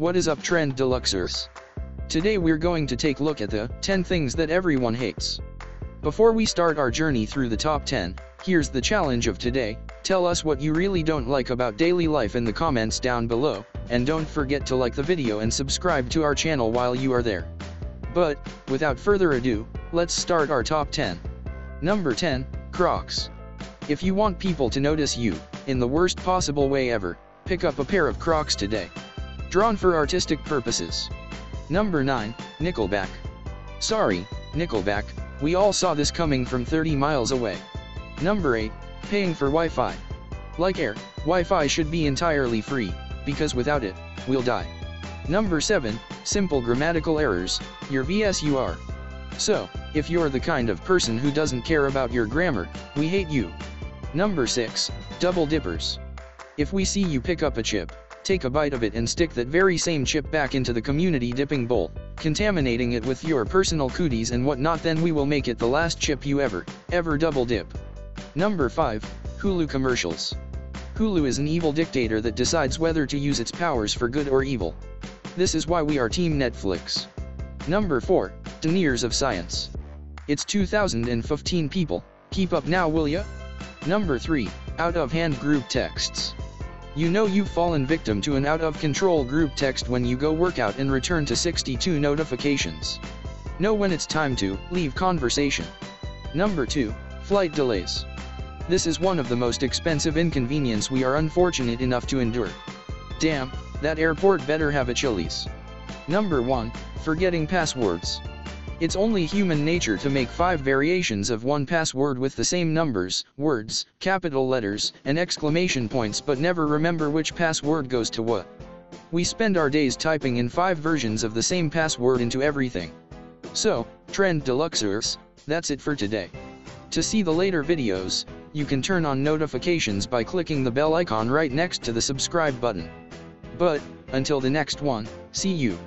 What is up Trend Deluxers? Today we're going to take a look at the 10 things that everyone hates. Before we start our journey through the top 10, here's the challenge of today, tell us what you really don't like about daily life in the comments down below, and don't forget to like the video and subscribe to our channel while you are there. But, without further ado, let's start our top 10. Number 10, Crocs. If you want people to notice you, in the worst possible way ever, pick up a pair of Crocs today. Drawn for artistic purposes. Number 9, Nickelback. Sorry, Nickelback, we all saw this coming from 30 miles away. Number 8, paying for Wi-Fi. Like air, Wi-Fi should be entirely free, because without it, we'll die. Number 7, simple grammatical errors, your VSUR. So, if you're the kind of person who doesn't care about your grammar, we hate you. Number 6, double dippers. If we see you pick up a chip, take a bite of it and stick that very same chip back into the community dipping bowl, contaminating it with your personal cooties and whatnot then we will make it the last chip you ever, ever double dip. Number 5, Hulu commercials. Hulu is an evil dictator that decides whether to use its powers for good or evil. This is why we are Team Netflix. Number 4, Deniers of Science. It's 2015 people, keep up now will ya? Number 3, Out-of-hand group texts. You know you've fallen victim to an out-of-control group text when you go workout and return to 62 notifications. Know when it's time to leave conversation. Number 2, flight delays. This is one of the most expensive inconvenience we are unfortunate enough to endure. Damn, that airport better have a Chili's. Number 1, forgetting passwords. It's only human nature to make five variations of one password with the same numbers, words, capital letters, and exclamation points but never remember which password goes to what. We spend our days typing in five versions of the same password into everything. So, Trend Deluxers, that's it for today. To see the later videos, you can turn on notifications by clicking the bell icon right next to the subscribe button. But, until the next one, see you.